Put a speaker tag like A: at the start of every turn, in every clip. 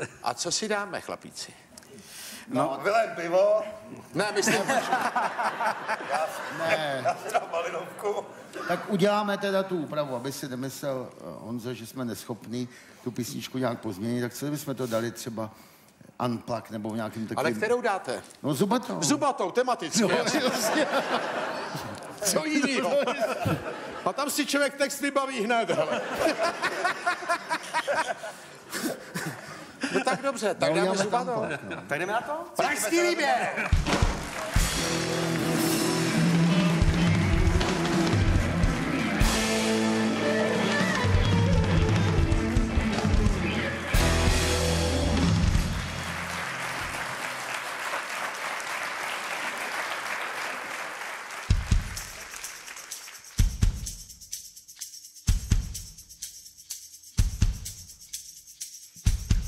A: A co si dáme, chlapíci?
B: No, vylej pivo,
A: Ne, myslím,
C: Ne,
B: já si dám malinovku.
C: tak uděláme teda tu úpravu, aby si nemyslel eh, Honzo, že jsme neschopní tu písničku nějak pozměnit, tak co bychom to dali třeba unplug nebo v nějakým takovým...
A: ale kterou dáte?
C: No zubatou.
A: Zubatou, tematicky.
C: No, jasně.
A: Co jinýho? A tam si člověk text vybaví hned, hele. Tak dobře, tak dáme
C: unplug, no.
B: Tak jdeme na to?
A: Pražský výběr!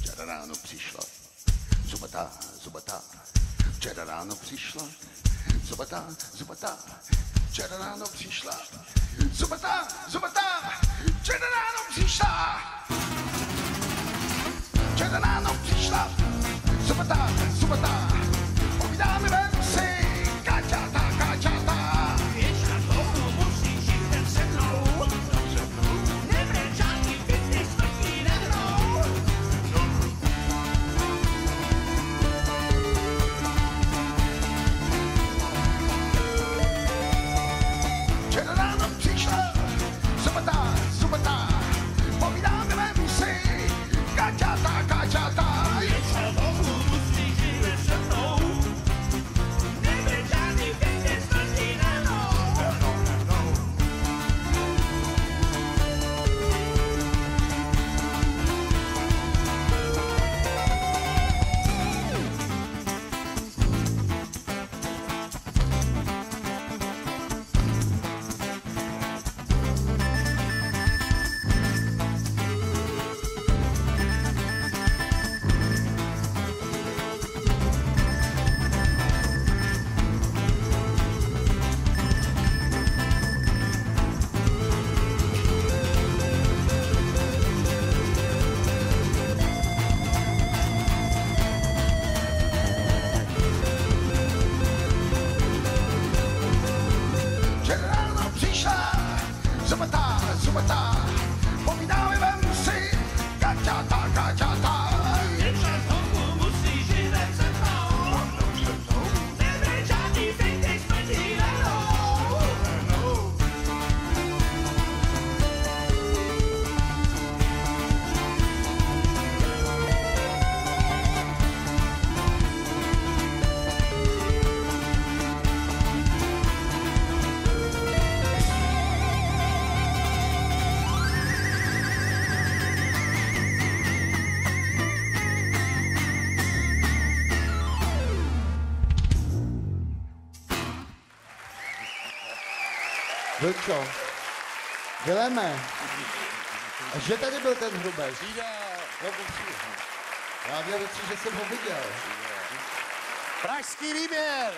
D: Včera ráno přišla zubatá, zubatá. Včera ráno přišla zubatá, zubatá. Včera ráno přišla zubatá, zubatá. Včera ráno přišla. Včera ráno přišla zubatá, zubatá. Zubatá, zubatá. Povídáme ven
C: Vlčo, Vileme, a že tady byl ten hrubež? No. Já říct, že jsem ho viděl.
A: Pražský výběr!